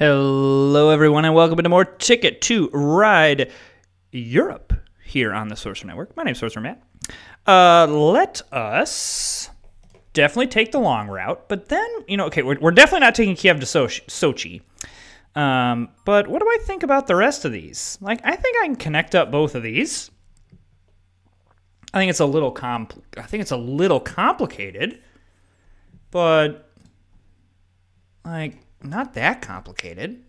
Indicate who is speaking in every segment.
Speaker 1: Hello, everyone, and welcome to more Ticket to Ride Europe here on the Sorcerer Network. My name's Sorcerer Matt. Uh, let us definitely take the long route, but then, you know, okay, we're, we're definitely not taking Kiev to Sochi. Sochi. Um, but what do I think about the rest of these? Like, I think I can connect up both of these. I think it's a little compl- I think it's a little complicated, but like not that complicated.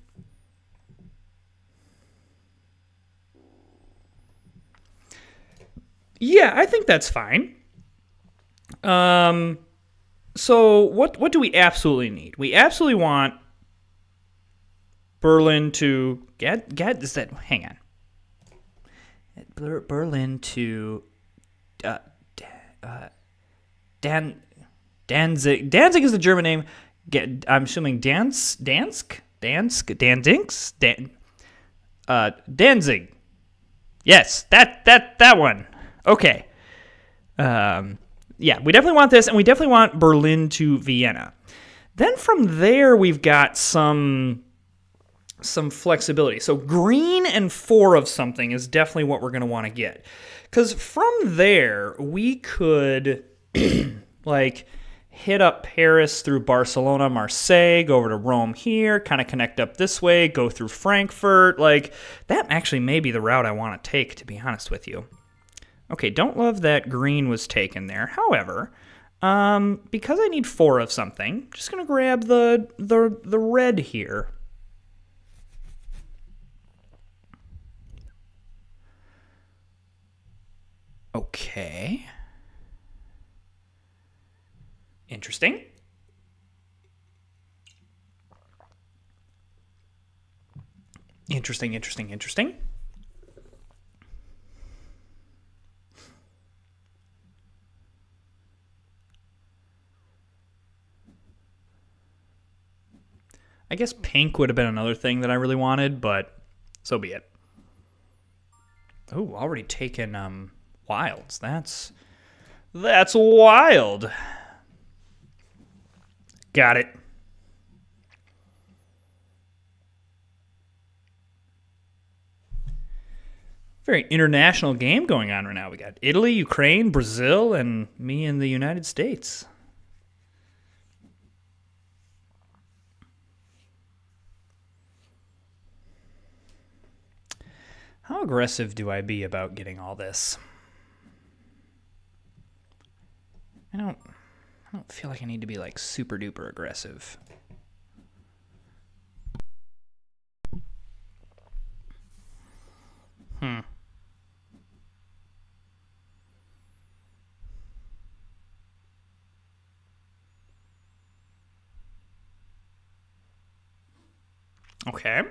Speaker 1: Yeah, I think that's fine. Um, so what what do we absolutely need? We absolutely want Berlin to get get is that hang on. Berlin to uh, uh, Dan Danzig Danzig is the German name. Get, I'm assuming Dance, Dansk Dansk Danzinks Dan uh, Danzig. Yes, that that that one. Okay. Um, yeah, we definitely want this, and we definitely want Berlin to Vienna. Then from there, we've got some some flexibility. So green and four of something is definitely what we're going to want to get. Because from there, we could like hit up Paris through Barcelona, Marseille, go over to Rome here, kind of connect up this way, go through Frankfurt. Like that actually may be the route I want to take, to be honest with you. Okay, don't love that green was taken there. However, um, because I need four of something, just gonna grab the the the red here. Okay. Interesting. Interesting, interesting, interesting. I guess pink would have been another thing that I really wanted, but so be it. Oh, already taken um wilds. That's that's wild. Got it. Very international game going on right now. We got Italy, Ukraine, Brazil, and me in the United States. How aggressive do I be about getting all this? I don't I feel like I need to be like super duper aggressive. Hmm. Okay.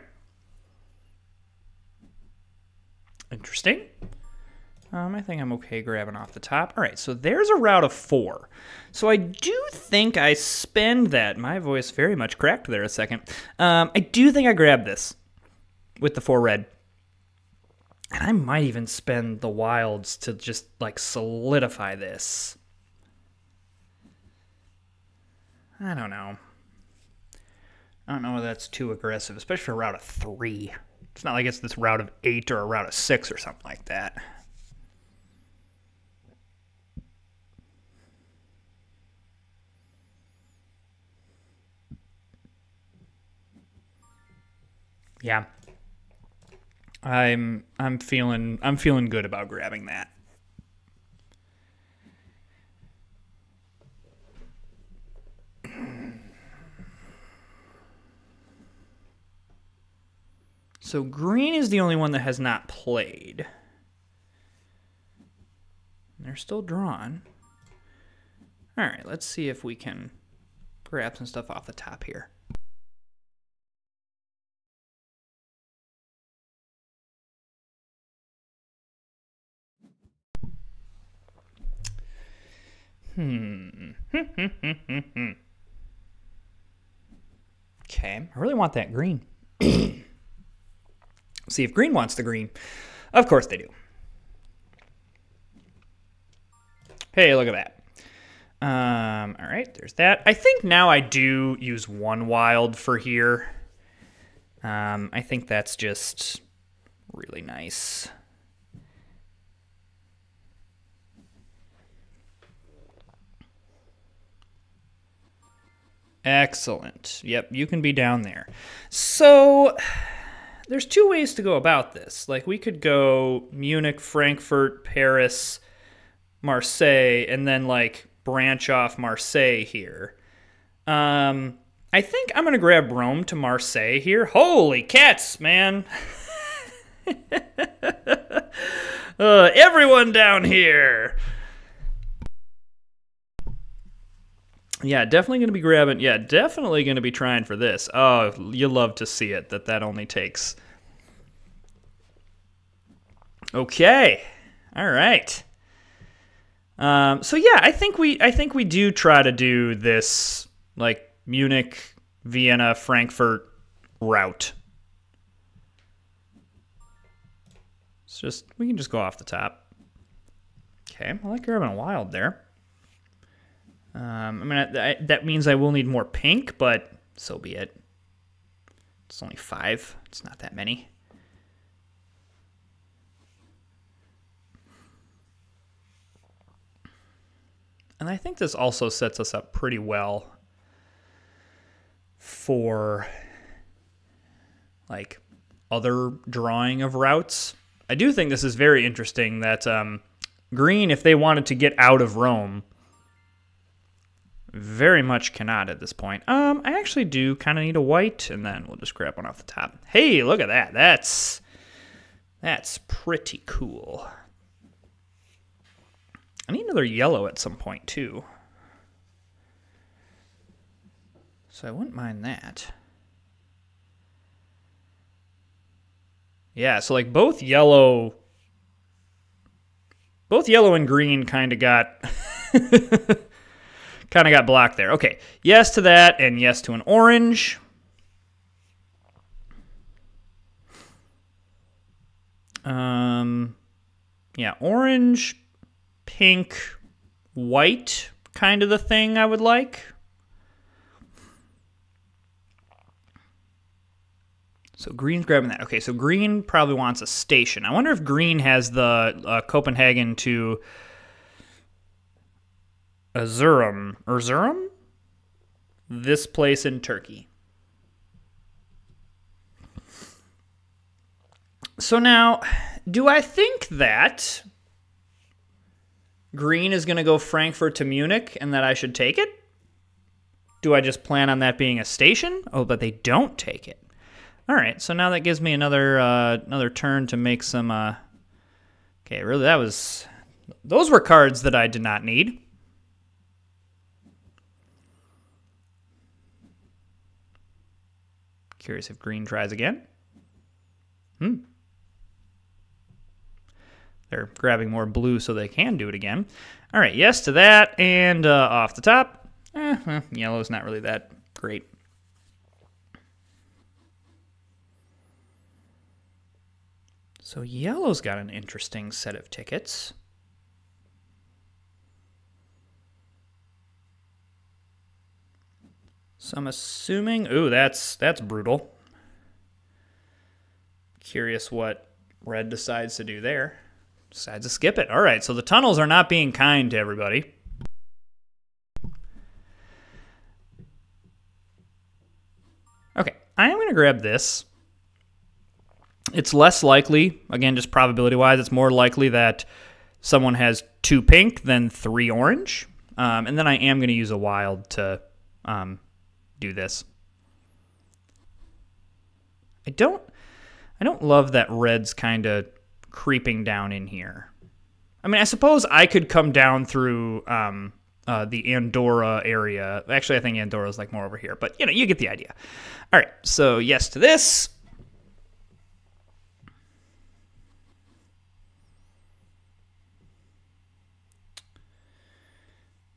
Speaker 1: Interesting. Um, I think I'm okay grabbing off the top. All right, so there's a route of four. So I do think I spend that. My voice very much cracked there a second. Um, I do think I grab this with the four red. And I might even spend the wilds to just like solidify this. I don't know. I don't know if that's too aggressive, especially for a route of three. It's not like it's this route of eight or a route of six or something like that. Yeah. I'm I'm feeling I'm feeling good about grabbing that. So green is the only one that has not played. They're still drawn. All right, let's see if we can grab some stuff off the top here. Hmm. okay, I really want that green. See if green wants the green. Of course they do. Hey, look at that. Um, all right, there's that. I think now I do use one wild for here. Um, I think that's just really nice. Excellent. Yep, you can be down there. So there's two ways to go about this. Like we could go Munich, Frankfurt, Paris, Marseille, and then like branch off Marseille here. Um, I think I'm gonna grab Rome to Marseille here. Holy cats, man! uh, everyone down here. Yeah, definitely going to be grabbing. Yeah, definitely going to be trying for this. Oh, you love to see it that that only takes. Okay. All right. Um, so yeah, I think we I think we do try to do this like Munich, Vienna, Frankfurt route. It's just we can just go off the top. Okay, I like grabbing a wild there. Um, I mean, I, I, that means I will need more pink, but so be it. It's only five. It's not that many. And I think this also sets us up pretty well for like other drawing of routes. I do think this is very interesting that um, green, if they wanted to get out of Rome, very much cannot at this point. Um, I actually do kind of need a white, and then we'll just grab one off the top. Hey, look at that. That's that's pretty cool. I need another yellow at some point too. So I wouldn't mind that. Yeah, so like both yellow both yellow and green kind of got kind of got blocked there. Okay, yes to that, and yes to an orange. Um, yeah, orange, pink, white, kind of the thing I would like. So green's grabbing that. Okay, so green probably wants a station. I wonder if green has the uh, Copenhagen to Erzurum. Erzurum? This place in Turkey. So now, do I think that green is going to go Frankfurt to Munich and that I should take it? Do I just plan on that being a station? Oh, but they don't take it. All right, so now that gives me another uh, another turn to make some. Uh... Okay, really, that was those were cards that I did not need. Curious if green tries again. Hmm. They're grabbing more blue so they can do it again. All right, yes to that, and uh, off the top, eh, well, yellow's not really that great. So yellow's got an interesting set of tickets. So I'm assuming, ooh, that's that's brutal. Curious what red decides to do there. Decides to skip it. All right, so the tunnels are not being kind to everybody. Okay, I am going to grab this. It's less likely, again, just probability wise, it's more likely that someone has two pink than three orange. Um, and then I am going to use a wild to um, do this. I don't I don't love that red's kind of creeping down in here. I mean, I suppose I could come down through um, uh, the Andorra area. Actually, I think Andorra is like more over here, but you know, you get the idea. All right, so yes to this.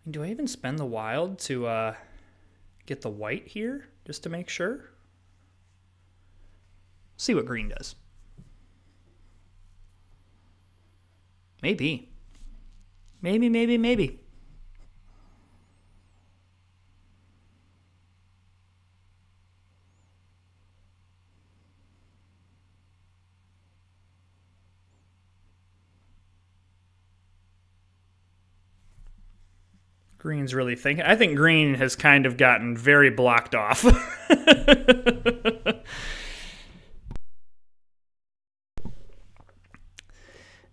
Speaker 1: Do I even spend the wild to uh, get the white here just to make sure. See what green does. Maybe. Maybe, maybe, maybe. Green's really thinking. I think green has kind of gotten very blocked off.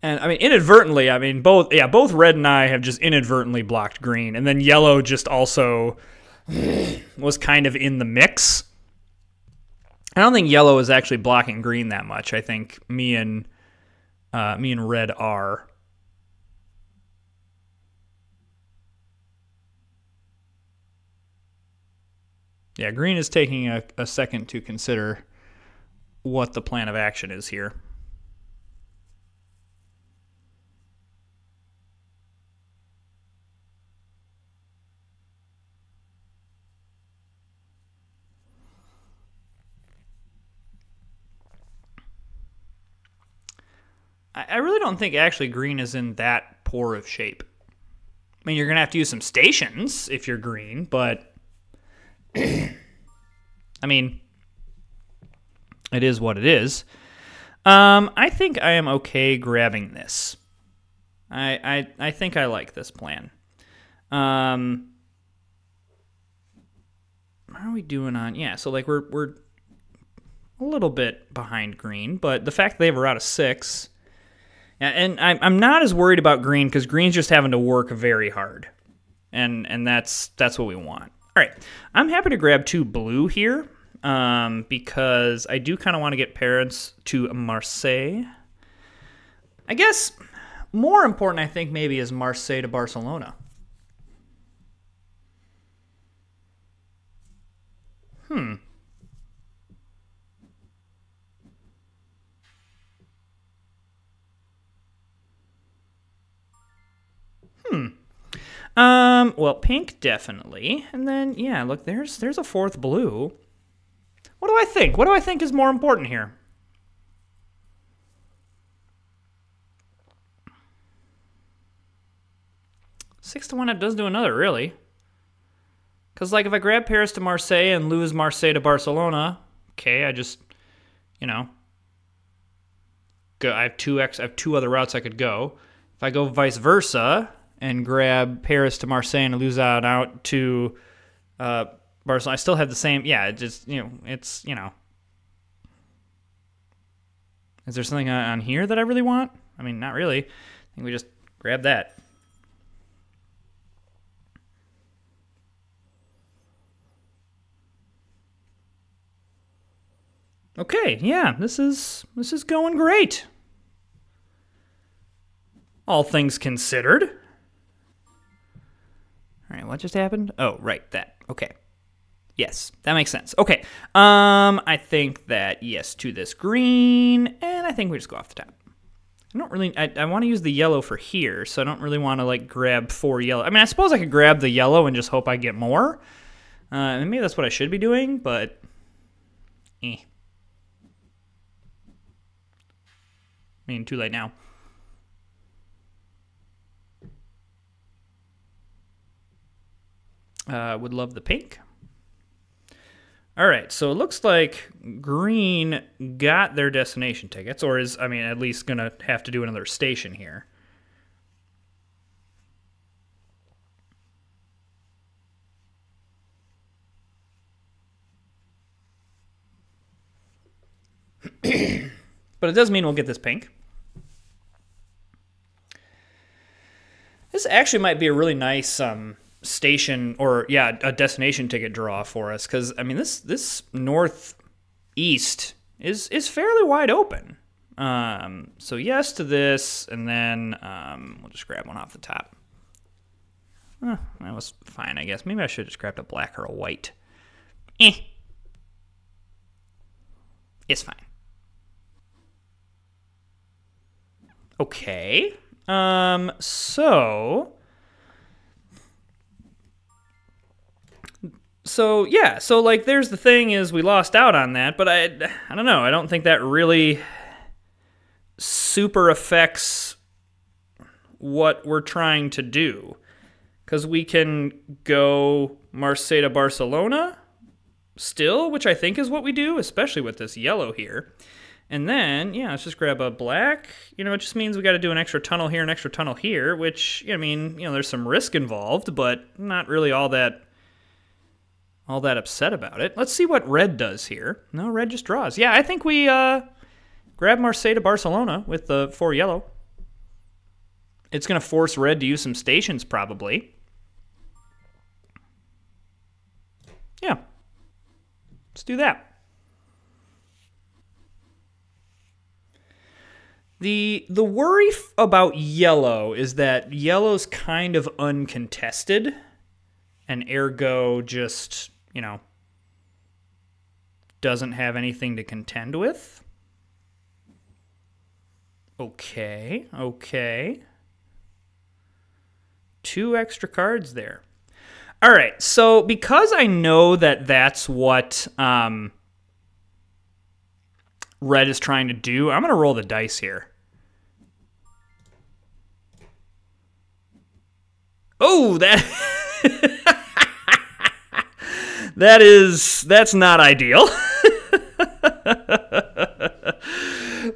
Speaker 1: And I mean, inadvertently, I mean, both, yeah, both red and I have just inadvertently blocked green. And then yellow just also was kind of in the mix. I don't think yellow is actually blocking green that much. I think me and uh, me and red are. Yeah, green is taking a, a second to consider what the plan of action is here. I really don't think actually green is in that poor of shape. I mean, you're going to have to use some stations if you're green, but I mean, it is what it is. Um, I think I am okay grabbing this. I, I, I think I like this plan. Um, how are we doing on? Yeah, so like we're we're a little bit behind green, but the fact that they have a route of six and I'm not as worried about green because green's just having to work very hard, and and that's that's what we want. All right, I'm happy to grab two blue here um, because I do kind of want to get Paris to Marseille. I guess more important, I think, maybe is Marseille to Barcelona. Hmm. Hmm. Um, well, pink definitely. And then yeah, look, there's there's a fourth blue. What do I think? What do I think is more important here? Six to one, it does do another, really. Because, like, if I grab Paris to Marseille and lose Marseille to Barcelona, okay, I just, you know, go. I have two X. I have two other routes I could go. If I go vice versa, and grab Paris to Marseille and lose out out to uh, Barcelona. I still have the same. Yeah, it just you know, it's you know. Is there something on here that I really want? I mean, not really. I think we just grab that. Okay, yeah, this is this is going great. All things considered. All right, what just happened? Oh, right, that. Okay. Yes, that makes sense. Okay. Um, I think that yes to this green, and I think we just go off the top. I don't really. I, I want to use the yellow for here, so I don't really want to like grab four yellow. I mean, I suppose I could grab the yellow and just hope I get more. Uh, maybe that's what I should be doing, but eh. I mean, too late now. Uh, would love the pink. All right, so it looks like green got their destination tickets, or is, I mean, at least going to have to do another station here. but it does mean we'll get this pink. This actually might be a really nice um, station or yeah a destination ticket draw for us because I mean this this northeast is is fairly wide open. Um, so yes to this, and then um, we'll just grab one off the top. that was fine, I guess. Maybe I should have just grabbed a black or a white. Eh. It's fine. Okay. Um, so so yeah, so like there's the thing is we lost out on that, but I I don't know. I don't think that really super affects what we're trying to do. Cuz we can go Marseille to Barcelona still, which I think is what we do, especially with this yellow here. And then, yeah, let's just grab a black. You know, it just means we got to do an extra tunnel here, an extra tunnel here, which, I mean, you know, there's some risk involved, but not really all that all that upset about it. Let's see what red does here. No, red just draws. Yeah, I think we uh, grab Marseille to Barcelona with the four yellow. It's going to force red to use some stations, probably. Yeah. Let's do that. The the worry about yellow is that yellow's kind of uncontested and ergo just, you know, doesn't have anything to contend with. Okay, okay. Two extra cards there. All right, so because I know that that's what um, red is trying to do, I'm going to roll the dice here. Oh, that that is that's not ideal.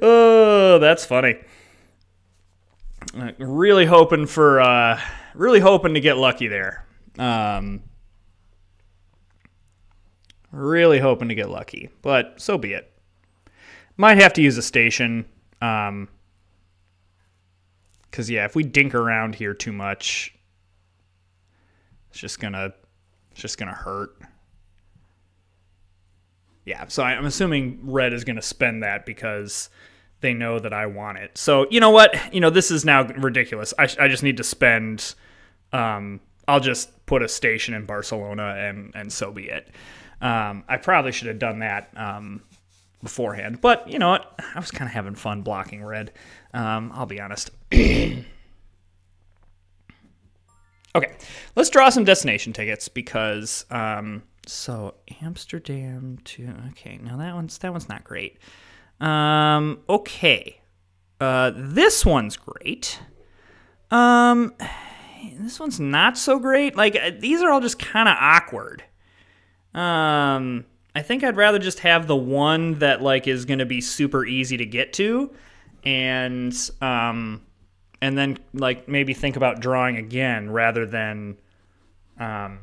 Speaker 1: oh, that's funny. Uh, really hoping for uh, really hoping to get lucky there. Um, really hoping to get lucky, but so be it. Might have to use a station. Um, because yeah, if we dink around here too much, it's just gonna it's just gonna hurt. Yeah, so I'm assuming red is gonna spend that because they know that I want it. So you know what? You know this is now ridiculous. I, I just need to spend. Um, I'll just put a station in Barcelona and and so be it. Um, I probably should have done that um, beforehand, but you know what? I was kind of having fun blocking red. Um, I'll be honest. Okay, let's draw some destination tickets because um, so Amsterdam to okay. Now that one's that one's not great. Um, okay, uh, this one's great. Um, this one's not so great. Like uh, these are all just kind of awkward. Um, I think I'd rather just have the one that like is going to be super easy to get to, and um and then like maybe think about drawing again rather than um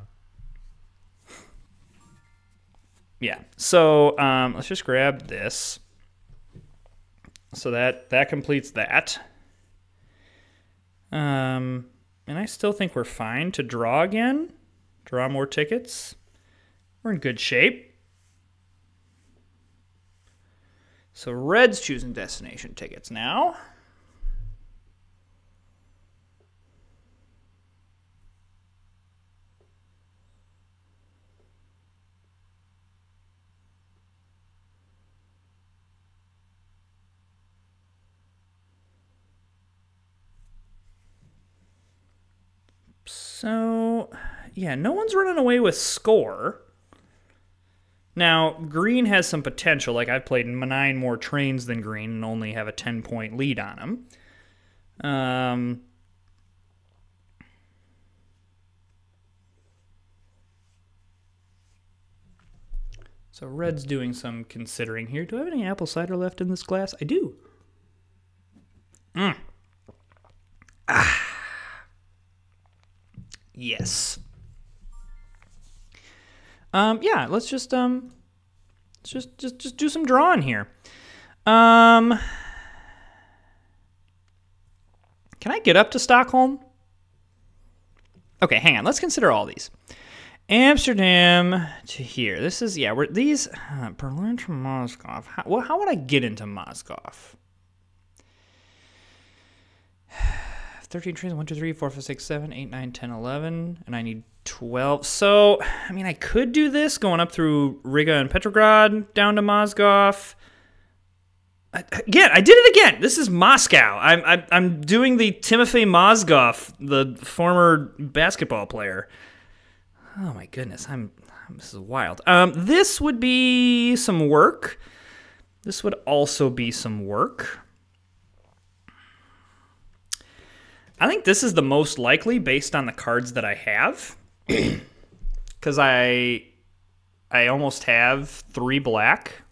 Speaker 1: yeah. So um, let's just grab this. So that that completes that. Um and I still think we're fine to draw again. Draw more tickets. We're in good shape. So red's choosing destination tickets now So, yeah, no one's running away with score. Now, green has some potential. Like, I've played nine more trains than green and only have a 10 point lead on them. Um, so, red's doing some considering here. Do I have any apple cider left in this glass? I do. Mm. Ah. Yes. Um, yeah, let's just um, let's just just just do some drawing here. Um, can I get up to Stockholm? Okay, hang on. Let's consider all these. Amsterdam to here. This is yeah. We're these uh, Berlin to Moscow. How, well, how would I get into Moscow? 13 trains 1 2 3 4 5 6 7 8 9 10 11 and i need 12 so i mean i could do this going up through riga and petrograd down to mozgov. Again i did it again. This is moscow. I'm i'm, I'm doing the timofey mozgov the former basketball player. Oh my goodness. I'm this is wild. Um this would be some work. This would also be some work I think this is the most likely based on the cards that I have. Cuz I I almost have 3 black.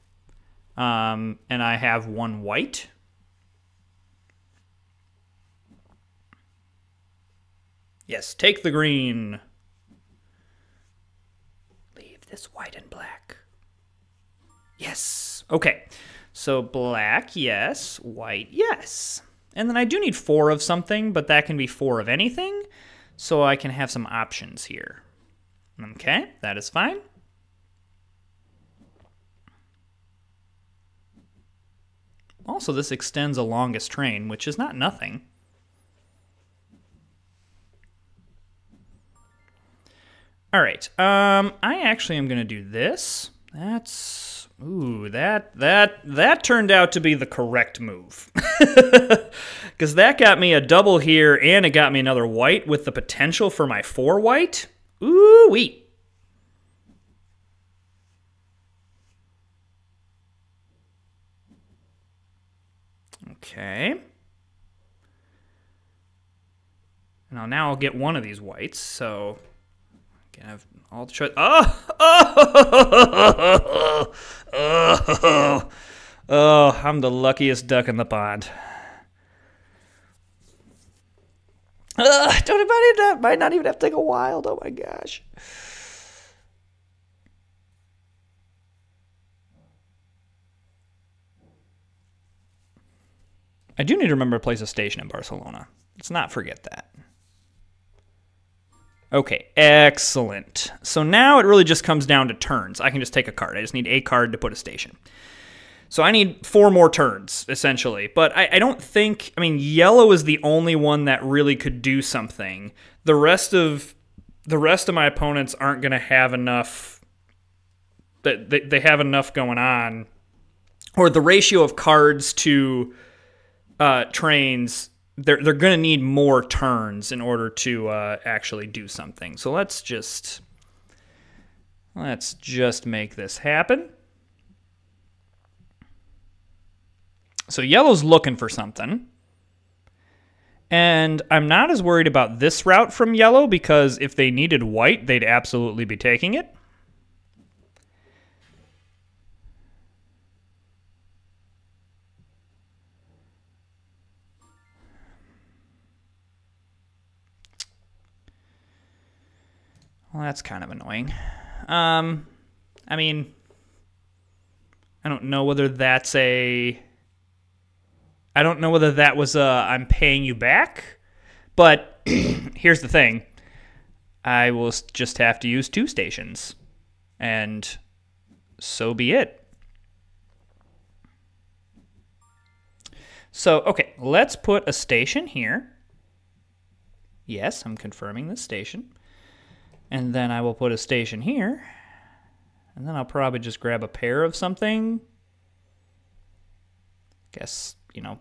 Speaker 1: Um, and I have one white. Yes, take the green. Leave this white and black. Yes. Okay. So black, yes. White, yes. And then I do need four of something, but that can be four of anything. So I can have some options here. Okay, that is fine. Also, this extends a longest train, which is not nothing. All right. Um, I actually am going to do this. That's ooh that that that turned out to be the correct move because that got me a double here and it got me another white with the potential for my four white. Ooh wee. Okay. Now now I'll get one of these whites, so can have all the choice. Oh! Oh! oh! Oh! Oh! I'm the luckiest duck in the pond. Uh, don't might, not, might not even have to take a while. Oh my gosh. I do need to remember to place a station in Barcelona. Let's not forget that. Okay, excellent. So now it really just comes down to turns. I can just take a card. I just need a card to put a station. So I need four more turns, essentially. But I, I, don't think, I mean, yellow is the only one that really could do something. The rest of the rest of my opponents aren't going to have enough that they, they have enough going on or the ratio of cards to uh, trains they're they're going to need more turns in order to uh, actually do something. So let's just let's just make this happen. So yellow's looking for something. And I'm not as worried about this route from yellow because if they needed white, they'd absolutely be taking it. Well, that's kind of annoying. Um, I mean, I don't know whether that's a. I don't know whether that was a I'm paying you back, but here's the thing. I will just have to use two stations, and so be it. So, okay, let's put a station here. Yes, I'm confirming this station. And then I will put a station here. And then I'll probably just grab a pair of something. Guess, you know,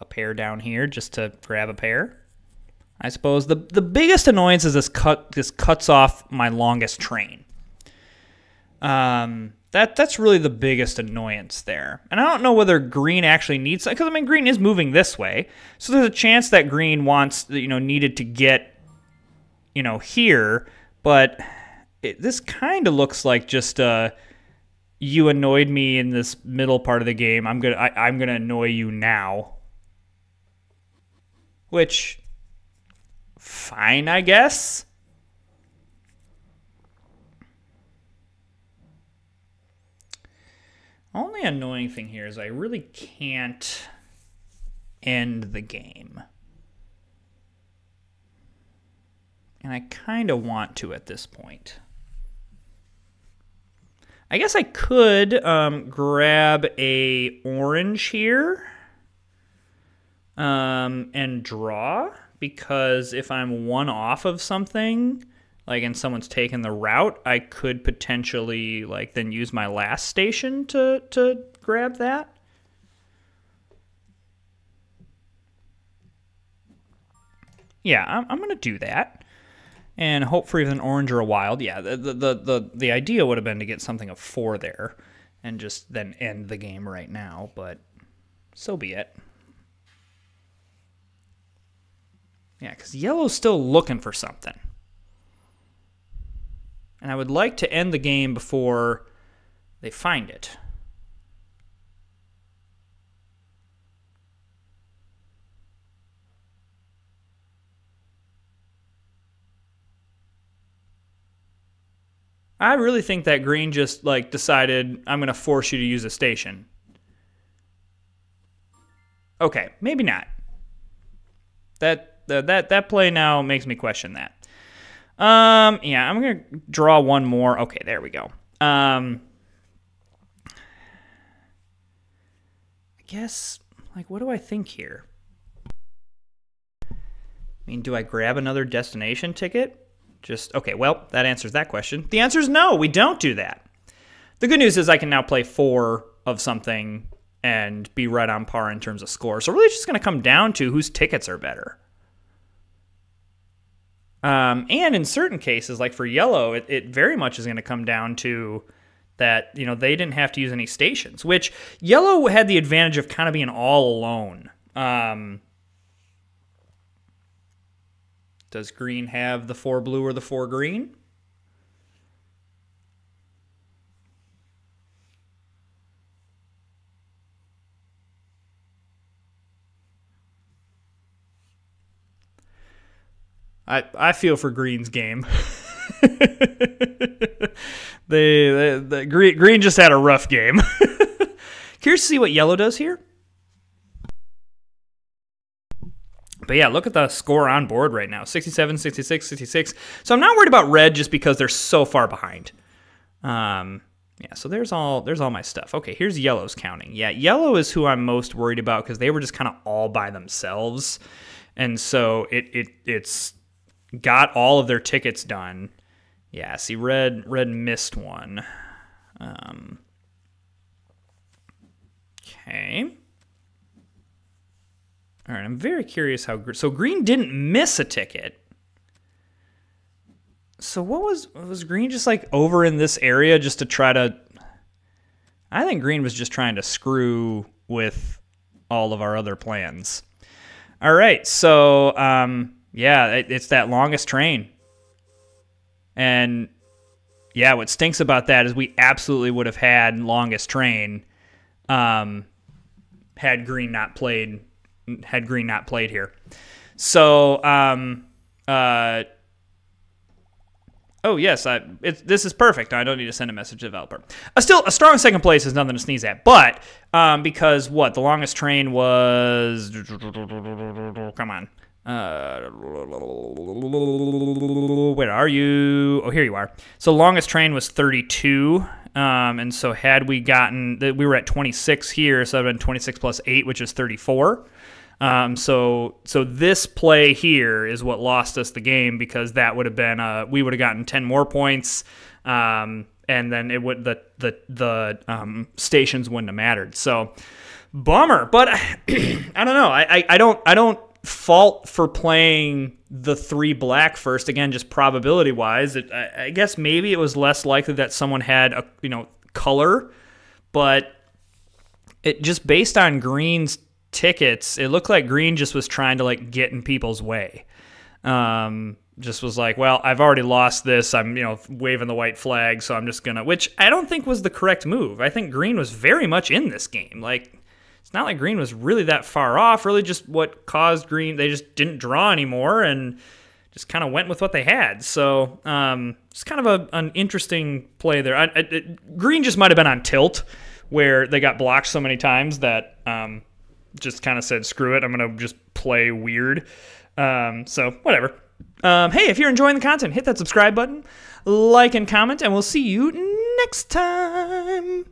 Speaker 1: a pair down here just to grab a pair. I suppose the the biggest annoyance is this cut this cuts off my longest train. Um, that that's really the biggest annoyance there. And I don't know whether green actually needs because I mean green is moving this way, so there's a chance that green wants you know needed to get you know here but it, this kind of looks like just uh, you annoyed me in this middle part of the game. I'm gonna I, I'm gonna annoy you now, which fine, I guess. Only annoying thing here is I really can't end the game. And I kind of want to at this point. I guess I could um, grab a orange here um, and draw because if I'm one off of something, like and someone's taken the route, I could potentially like then use my last station to to grab that. Yeah, I'm, I'm gonna do that and hope for even an orange or a wild. Yeah, the, the the the idea would have been to get something of four there, and just then end the game right now. But so be it. Yeah, because yellow's still looking for something, and I would like to end the game before they find it. I really think that green just like decided I'm going to force you to use a station. Okay, maybe not. That that that, that play now makes me question that. Um, yeah, I'm gonna draw one more. Okay, there we go. Um, I guess like what do I think here? I mean, do I grab another destination ticket? Just okay. Well, that answers that question. The answer is no. We don't do that. The good news is I can now play four of something and be right on par in terms of score. So really, it's just going to come down to whose tickets are better. Um, and in certain cases, like for yellow, it, it very much is going to come down to that you know they didn't have to use any stations, which yellow had the advantage of kind of being all alone. Um, does green have the four blue or the four green? I I feel for Green's game. they, they, the Green Green just had a rough game. Curious to see what yellow does here. But yeah, look at the score on board right now 67, 66, 66. So I'm not worried about red just because they're so far behind. Um, yeah, so there's all there's all my stuff. Okay, here's yellow's counting. Yeah, yellow is who I'm most worried about because they were just kind of all by themselves. And so it, it it's got all of their tickets done. Yeah, see, red red missed one. Um, okay. All right, I'm very curious how so green didn't miss a ticket. So what was was green just like over in this area just to try to? I think green was just trying to screw with all of our other plans. All right, so um, yeah, it, it's that longest train. And yeah, what stinks about that is we absolutely would have had longest train um, had Green not played had Green not played here. So um, uh, Oh yes, I, it, this is perfect. I don't need to send a message to developer. Uh, still, a strong second place is nothing to sneeze at. But um, because what the longest train was, come on, uh, where are you? Oh, here you are. So longest train was 32. Um, and so had we gotten, that we were at 26 here, so that would have been 26 plus 8, which is 34. Um, so so this play here is what lost us the game because that would have been uh, we would have gotten 10 more points. Um, and then it would the the the um, stations wouldn't have mattered. So bummer, but I don't know. I, I, I don't I don't fault for playing the three black first. Again, just probability wise, it, I, I guess maybe it was less likely that someone had a you know color, but it just based on Green's tickets, it looked like Green just was trying to like get in people's way. Um, just was like, well, I've already lost this. I'm, you know, waving the white flag, so I'm just gonna. Which I don't think was the correct move. I think Green was very much in this game. Like it's not like Green was really that far off. Really, just what caused Green, they just didn't draw anymore and just kind of went with what they had. So um, it's kind of a, an interesting play there. I, I, Green just might have been on tilt where they got blocked so many times that um, just kind of said, screw it, I'm going to just play weird. Um, so whatever. Um, hey, if you're enjoying the content, hit that subscribe button, like and comment, and we'll see you next time.